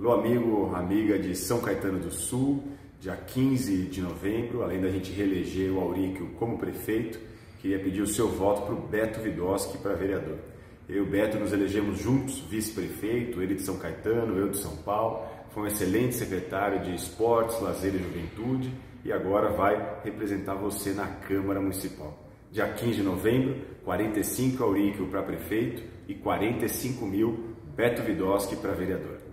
Alô, amigo, amiga de São Caetano do Sul, dia 15 de novembro, além da gente reeleger o Auríquio como prefeito, queria pedir o seu voto para o Beto Vidoski para vereador. Eu e o Beto nos elegemos juntos vice-prefeito, ele de São Caetano, eu de São Paulo. Foi um excelente secretário de Esportes, Lazer e Juventude e agora vai representar você na Câmara Municipal. Dia 15 de novembro, 45 Auríquio para prefeito e 45 mil Beto Vidoski para vereador.